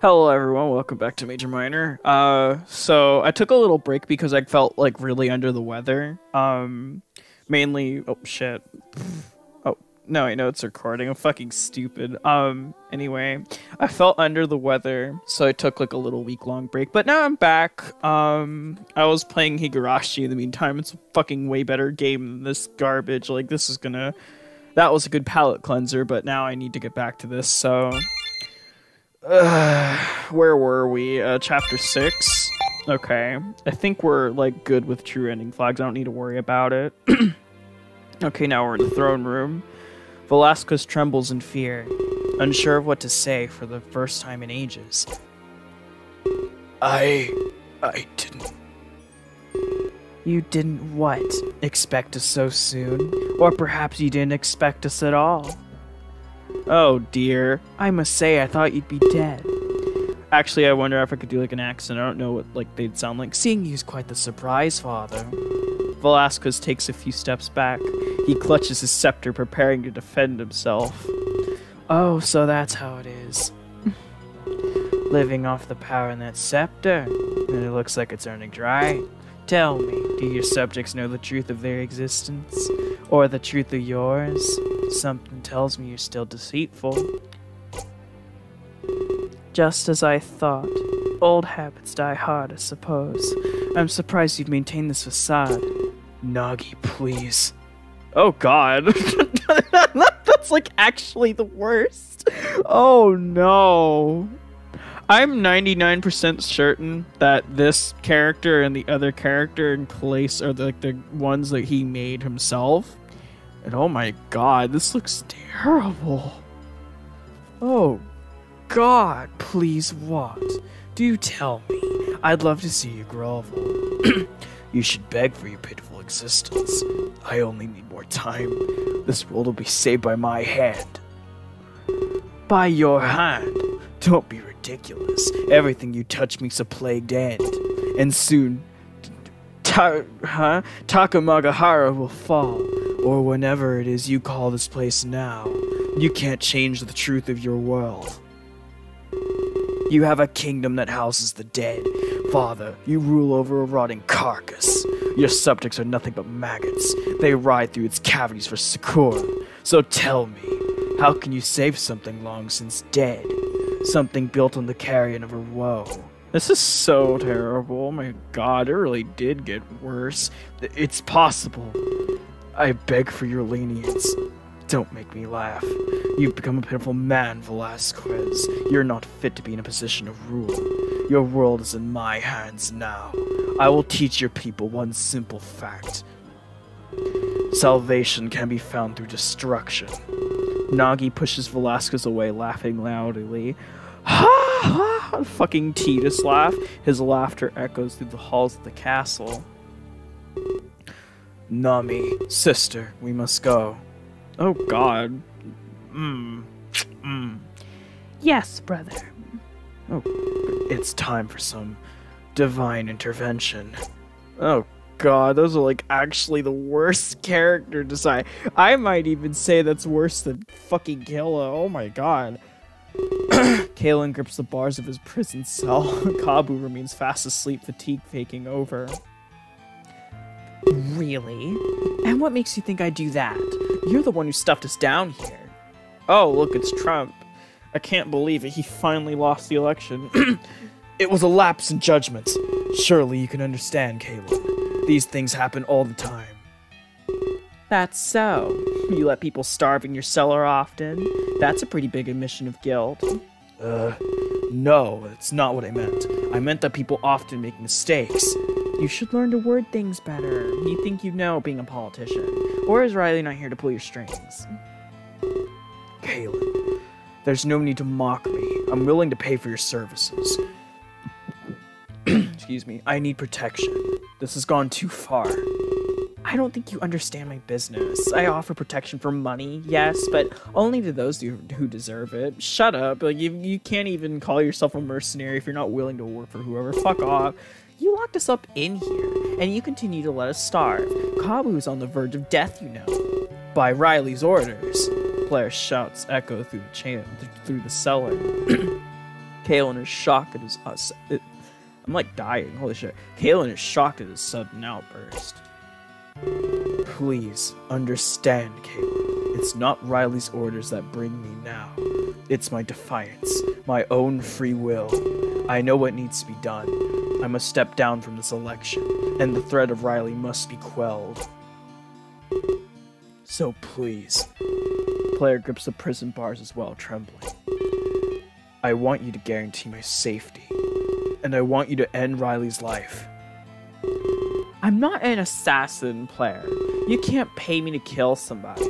Hello everyone, welcome back to Major Minor. Uh so I took a little break because I felt like really under the weather. Um mainly oh shit. Oh no, I know it's recording. I'm fucking stupid. Um anyway, I felt under the weather, so I took like a little week long break. But now I'm back. Um I was playing Higurashi in the meantime. It's a fucking way better game than this garbage. Like this is gonna that was a good palate cleanser, but now I need to get back to this, so uh, where were we? Uh, chapter six. Okay, I think we're like good with true ending flags. I don't need to worry about it. okay, now we're in the throne room. Velasquez trembles in fear, unsure of what to say for the first time in ages. I. I didn't. You didn't what? Expect us so soon? Or perhaps you didn't expect us at all? Oh dear. I must say, I thought you'd be dead. Actually, I wonder if I could do like an accent. I don't know what like they'd sound like. Seeing you's quite the surprise, father. Velasquez takes a few steps back. He clutches his scepter, preparing to defend himself. Oh, so that's how it is. Living off the power in that scepter, and it looks like it's running dry. Tell me, do your subjects know the truth of their existence? Or the truth of yours? Something tells me you're still deceitful. Just as I thought. Old habits die hard, I suppose. I'm surprised you've maintained this facade. Nagi, please. Oh god. That's like actually the worst. Oh no. I'm 99% certain that this character and the other character in place are the, like the ones that he made himself. And oh my god, this looks terrible. Oh god, please what? Do you tell me. I'd love to see you grovel. you should beg for your pitiful existence. I only need more time. This world will be saved by my hand. By your hand? Don't be ridiculous. Everything you touch makes a plagued end. And soon, ta- huh? Takamagahara will fall. Or whenever it is you call this place now. You can't change the truth of your world. You have a kingdom that houses the dead. Father, you rule over a rotting carcass. Your subjects are nothing but maggots. They ride through its cavities for succor. So tell me, how can you save something long since dead? Something built on the carrion of her woe. This is so terrible. Oh my god, it really did get worse. It's possible. I beg for your lenience. Don't make me laugh. You've become a pitiful man, Velasquez. You're not fit to be in a position of rule. Your world is in my hands now. I will teach your people one simple fact. Salvation can be found through destruction. Nagi pushes Velasquez away, laughing loudly. Ha ha! Fucking Tidus laugh. His laughter echoes through the halls of the castle. Nami, sister, we must go. Oh god. Mmm. Mmm. Yes, brother. Oh, it's time for some divine intervention. Oh god, those are like actually the worst character design. I might even say that's worse than fucking Killa. Oh my god. Kalen grips the bars of his prison cell. Kabu remains fast asleep, fatigue taking over. Really? And what makes you think I'd do that? You're the one who stuffed us down here. Oh, look, it's Trump. I can't believe it. He finally lost the election. it was a lapse in judgment. Surely you can understand, Kalen. These things happen all the time. That's so. You let people starve in your cellar often. That's a pretty big admission of guilt. Uh, no, that's not what I meant. I meant that people often make mistakes. You should learn to word things better. You think you know being a politician. Or is Riley not here to pull your strings? Kalen, there's no need to mock me. I'm willing to pay for your services. Excuse me. I need protection. This has gone too far. I don't think you understand my business. I offer protection for money, yes, but only to those who, who deserve it. Shut up. Like you, you can't even call yourself a mercenary if you're not willing to work for whoever. Fuck off. You locked us up in here, and you continue to let us starve. Kabu's on the verge of death, you know. By Riley's orders. Blair's shouts echo through the chain, through the cellar. Kalen is shocked at his. Uh, it, I'm like dying. Holy shit. Kalen is shocked at his sudden outburst. Please understand, Kalen. It's not Riley's orders that bring me now. It's my defiance, my own free will. I know what needs to be done. I must step down from this election, and the threat of Riley must be quelled. So please. Blair grips the prison bars as well, trembling. I want you to guarantee my safety, and I want you to end Riley's life. I'm not an assassin Blair. You can't pay me to kill somebody.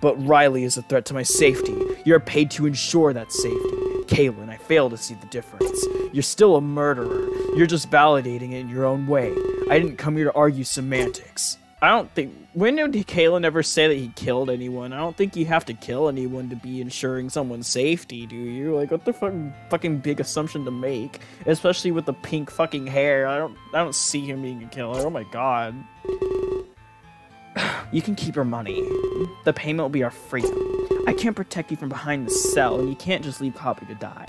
But Riley is a threat to my safety. You're paid to ensure that safety. Kalen, I fail to see the difference. You're still a murderer. You're just validating it in your own way. I didn't come here to argue semantics. I don't think. When did Kalen ever say that he killed anyone? I don't think you have to kill anyone to be ensuring someone's safety, do you? Like, what the fuck, fucking big assumption to make? Especially with the pink fucking hair. I don't, I don't see him being a killer. Oh my god. You can keep your money. The payment will be our freedom. I can't protect you from behind the cell, and you can't just leave Poppy to die.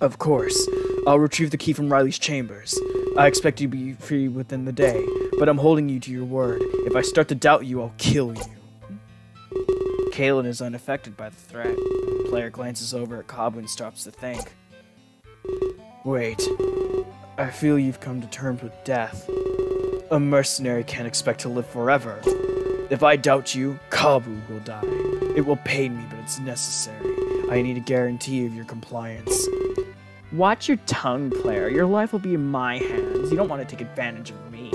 Of course. I'll retrieve the key from Riley's chambers. I expect you to be free within the day, but I'm holding you to your word. If I start to doubt you, I'll kill you. Kalen is unaffected by the threat. The Blair glances over at Kabu and stops to think. Wait. I feel you've come to terms with death. A mercenary can't expect to live forever. If I doubt you, Kabu will die. It will pain me, but it's necessary. I need a guarantee of your compliance. Watch your tongue, Blair. Your life will be in my hands. You don't want to take advantage of me.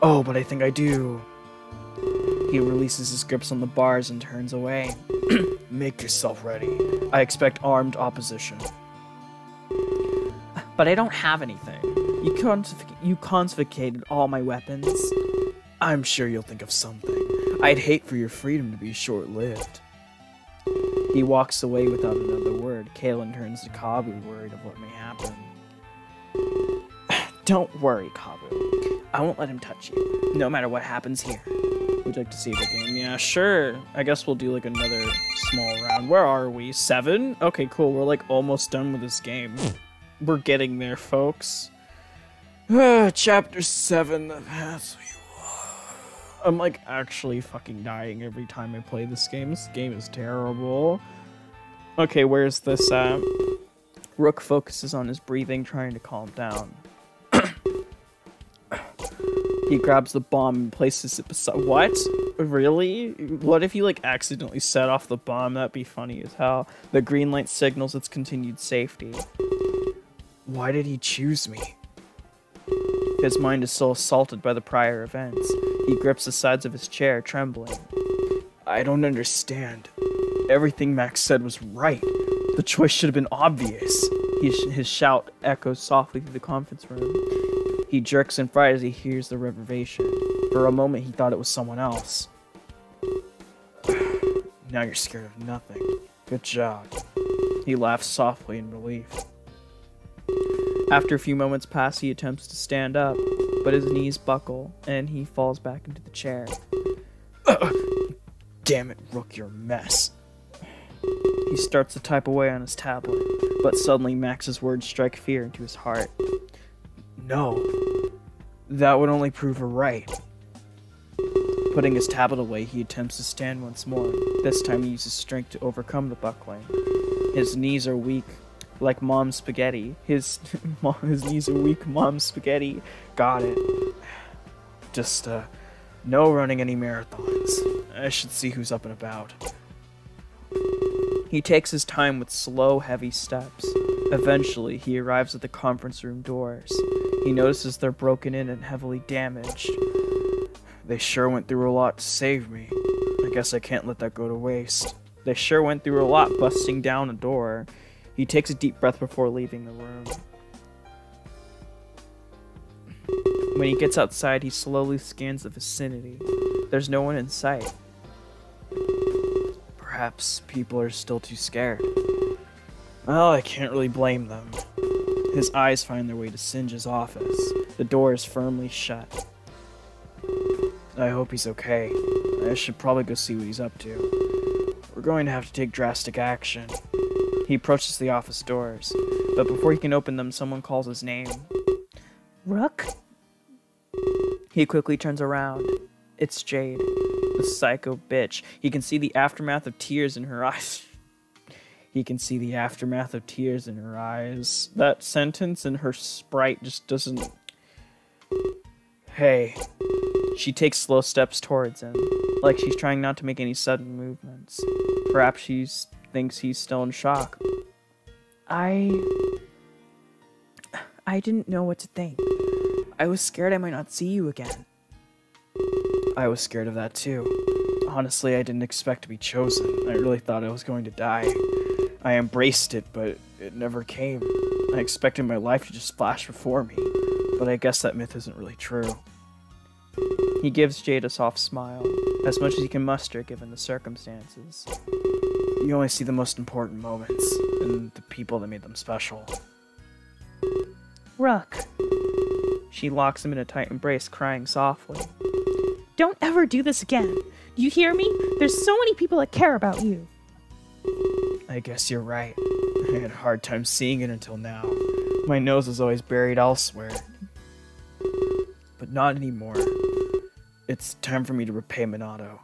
Oh, but I think I do. He releases his grips on the bars and turns away. Make yourself ready. I expect armed opposition. But I don't have anything. You, confisc- you confiscated all my weapons. I'm sure you'll think of something. I'd hate for your freedom to be short-lived. He walks away without another word. Kalen turns to Kabu, worried of what may happen. Don't worry, Kabu. I won't let him touch you, no matter what happens here. Would you like to see the game? Yeah, sure. I guess we'll do like another small round. Where are we? Seven? Okay, cool. We're like almost done with this game. We're getting there, folks. Chapter 7, The Path We I'm like actually fucking dying every time I play this game. This game is terrible. Okay, where's this at? Rook focuses on his breathing, trying to calm down. he grabs the bomb and places it beside. What? Really? What if you like accidentally set off the bomb? That'd be funny as hell. The green light signals its continued safety. Why did he choose me? His mind is still assaulted by the prior events. He grips the sides of his chair, trembling. I don't understand. Everything Max said was right. The choice should have been obvious. He, his shout echoes softly through the conference room. He jerks in fright as he hears the reverberation. For a moment, he thought it was someone else. now you're scared of nothing. Good job. He laughs softly in relief. After a few moments pass, he attempts to stand up, but his knees buckle and he falls back into the chair. Damn it, Rook, you're a mess. He starts to type away on his tablet, but suddenly Max's words strike fear into his heart. No, that would only prove her right. Putting his tablet away, he attempts to stand once more. This time he uses strength to overcome the buckling. His knees are weak, like mom's spaghetti. His his knees are weak, mom's spaghetti. Got it. Just uh, no running any marathons. I should see who's up and about. He takes his time with slow, heavy steps. Eventually, he arrives at the conference room doors. He notices they're broken in and heavily damaged. They sure went through a lot to save me. I guess I can't let that go to waste. They sure went through a lot busting down a door. He takes a deep breath before leaving the room. When he gets outside, he slowly scans the vicinity. There's no one in sight. Perhaps people are still too scared. Well, I can't really blame them. His eyes find their way to Singe's office. The door is firmly shut. I hope he's okay. I should probably go see what he's up to. We're going to have to take drastic action. He approaches the office doors, but before he can open them, someone calls his name. Rook? He quickly turns around. It's Jade, the psycho bitch. He can see the aftermath of tears in her eyes. He can see the aftermath of tears in her eyes. That sentence in her sprite just doesn't. Hey. She takes slow steps towards him, like she's trying not to make any sudden movements. Perhaps she thinks he's still in shock. I. I didn't know what to think. I was scared I might not see you again. I was scared of that too. Honestly, I didn't expect to be chosen. I really thought I was going to die. I embraced it, but it never came. I expected my life to just flash before me, but I guess that myth isn't really true. He gives Jade a soft smile, as much as he can muster given the circumstances. You only see the most important moments, and the people that made them special. Rook. She locks him in a tight embrace, crying softly. Don't ever do this again. You hear me? There's so many people that care about you. I guess you're right. I had a hard time seeing it until now. My nose was always buried elsewhere. But not anymore. It's time for me to repay Minato.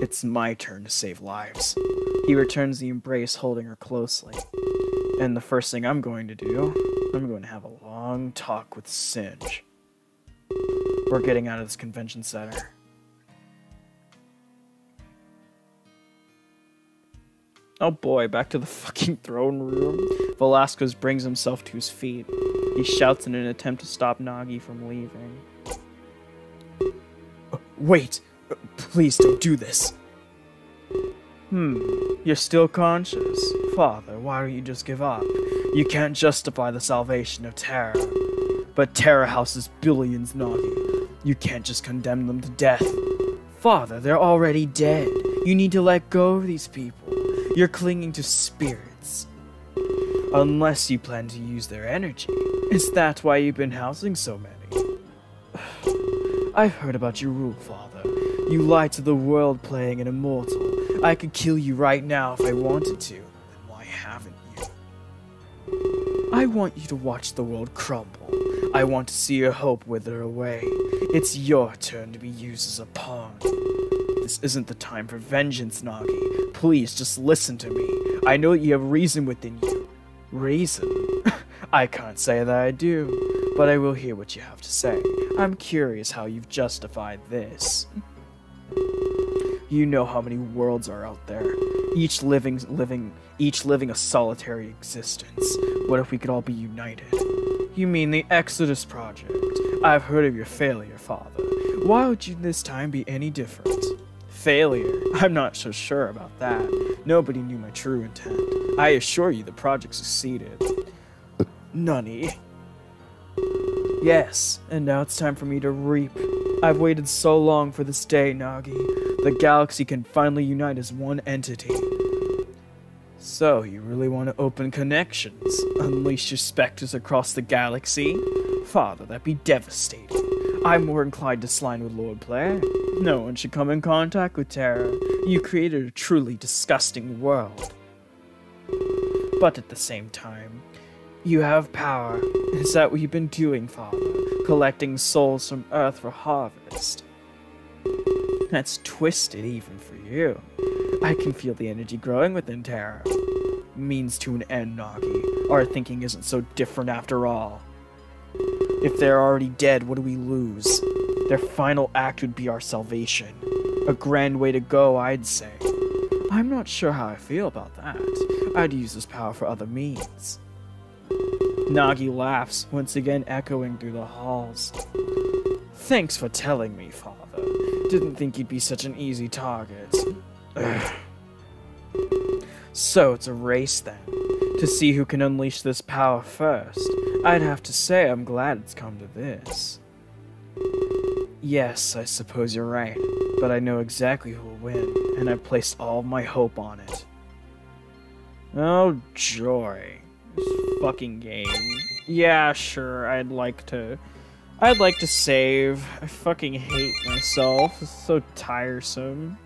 It's my turn to save lives. He returns the embrace, holding her closely. And the first thing I'm going to do, I'm going to have a long talk with Singe. We're getting out of this convention center. Oh boy, back to the fucking throne room. Velasquez brings himself to his feet. He shouts in an attempt to stop Nagi from leaving. Wait! Please don't do this! Hmm, you're still conscious? Father, why don't you just give up? You can't justify the salvation of Terra. But Terra houses billions, Nagi. You can't just condemn them to death. Father, they're already dead. You need to let go of these people. You're clinging to spirits. Unless you plan to use their energy. Is that why you've been housing so many? I've heard about your rule, Father. You lie to the world playing an immortal. I could kill you right now if I wanted to. Then why haven't you? I want you to watch the world crumble. I want to see your hope wither away. It's your turn to be used as a pawn. This isn't the time for vengeance, Nagi. Please, just listen to me. I know you have reason within you. Reason? I can't say that I do, but I will hear what you have to say. I'm curious how you've justified this. You know how many worlds are out there, each living living each living a solitary existence. What if we could all be united? You mean the Exodus Project? I've heard of your failure, Father. Why would you this time be any different? Failure? I'm not so sure about that. Nobody knew my true intent. I assure you the project succeeded. Nani. Yes, and now it's time for me to reap. I've waited so long for this day, Nagi. The galaxy can finally unite as one entity. So, you really want to open connections? Unleash your specters across the galaxy? Father, that'd be devastating. I'm more inclined to slide with Lord Blair. No one should come in contact with Terra. You created a truly disgusting world. But at the same time, you have power. Is that what you've been doing, Father? Collecting souls from Earth for harvest? That's twisted even for you. I can feel the energy growing within Terra. Means to an end, Nagi. Our thinking isn't so different after all. If they're already dead, what do we lose? Their final act would be our salvation. A grand way to go, I'd say. I'm not sure how I feel about that. I'd use this power for other means. Nagi laughs, once again echoing through the halls. Thanks for telling me, Father. Didn't think you'd be such an easy target. So it's a race then. To see who can unleash this power first. I'd have to say I'm glad it's come to this. Yes, I suppose you're right, but I know exactly who will win, and I've placed all my hope on it. Oh, joy. This fucking game. Yeah, sure, I'd like to... I'd like to save. I fucking hate myself. It's so tiresome.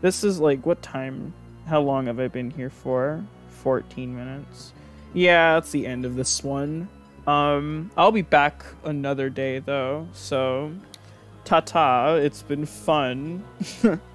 This is like, what time? how long have I been here for? 14 minutes. Yeah, that's the end of this one. Um, I'll be back another day though, so ta ta. It's been fun.